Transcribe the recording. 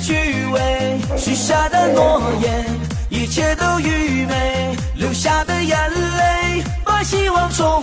虚伪许下的诺言一切都愚昧流下的眼泪把希望冲